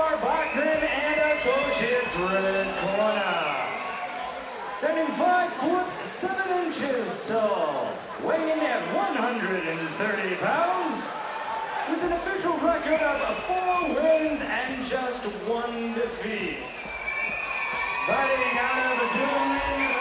Escobar, Bachman and Associates, red corner. Standing 5 foot 7 inches tall, weighing in at 130 pounds, with an official record of 4 wins and just 1 defeat. Fighting out of the Dublin,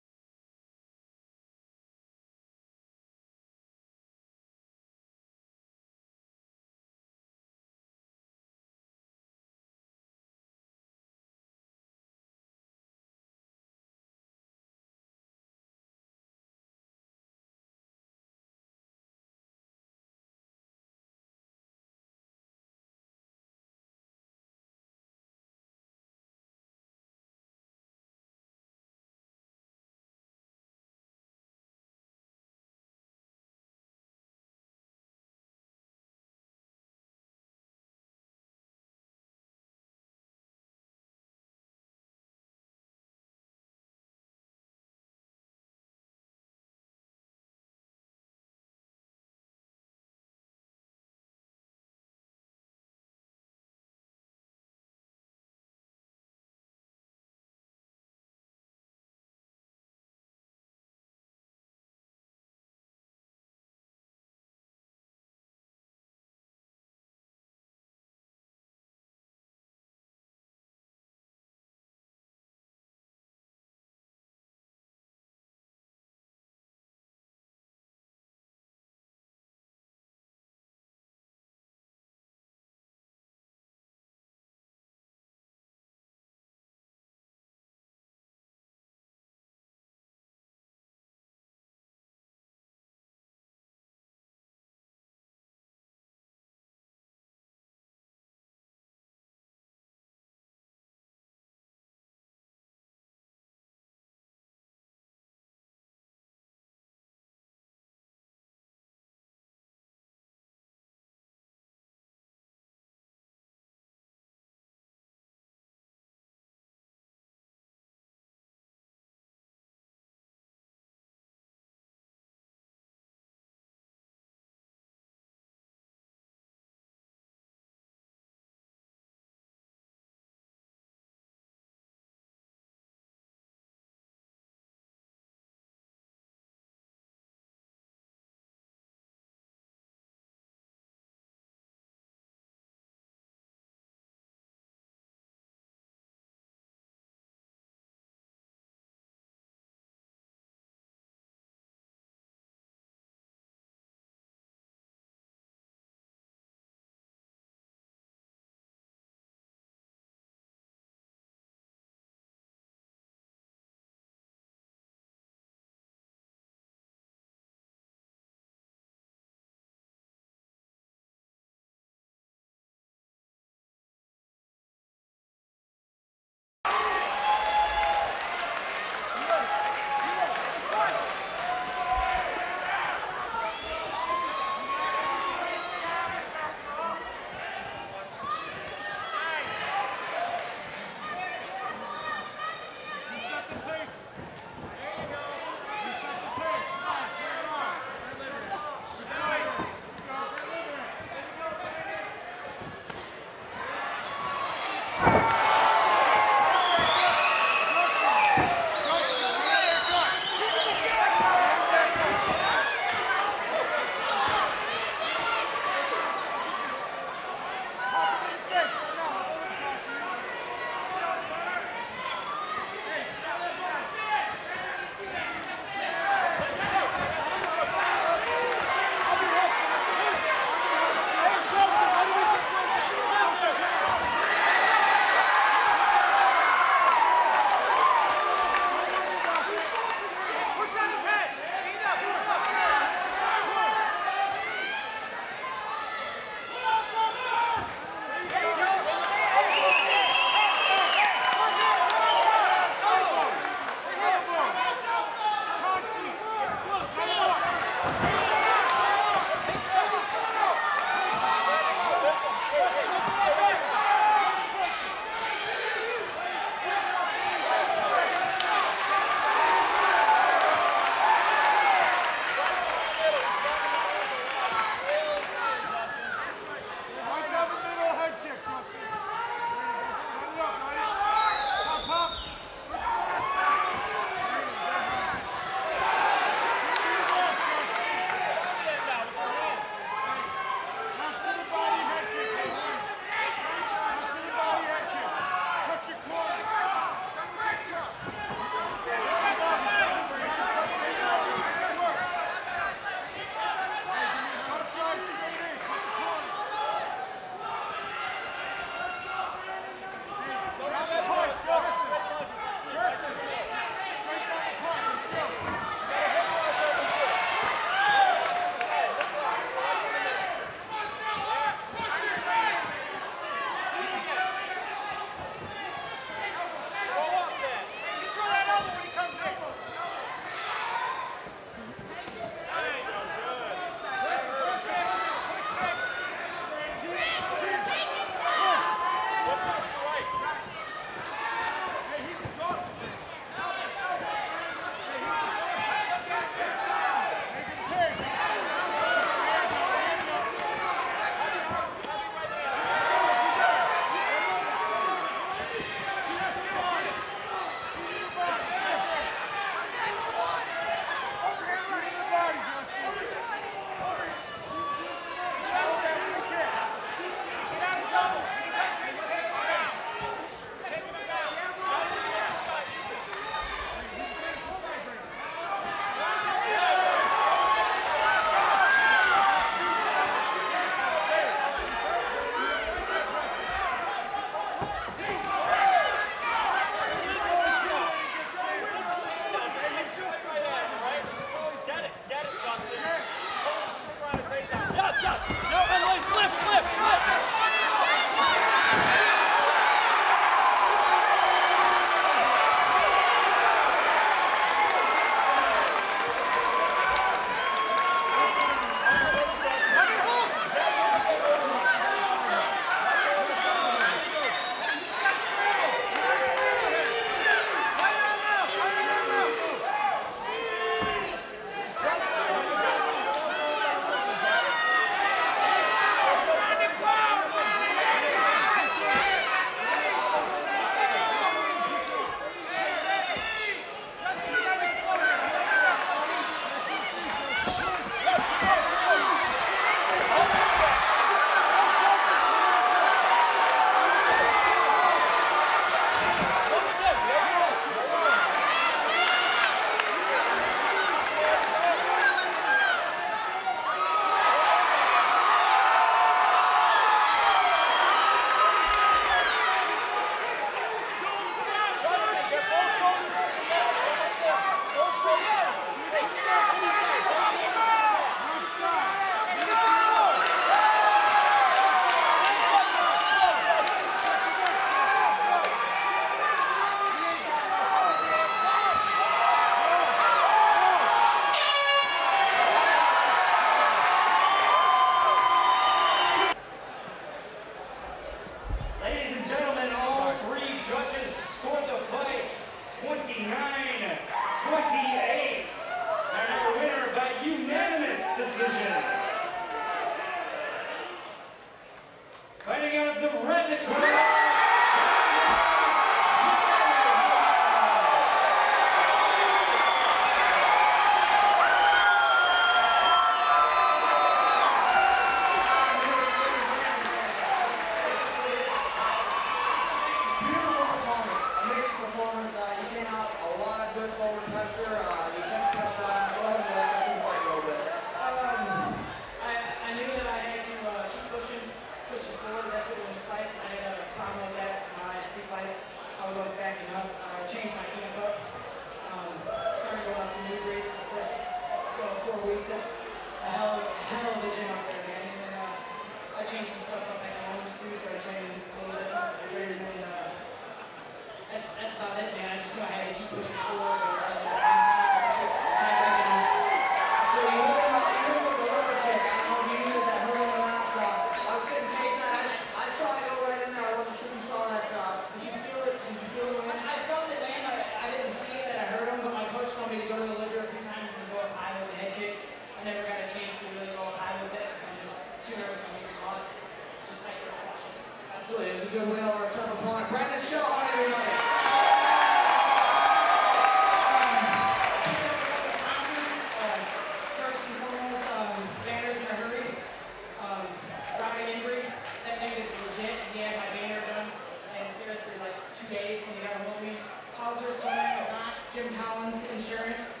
days when you have a movie. Hauser's Clinic, Jim Collins Insurance,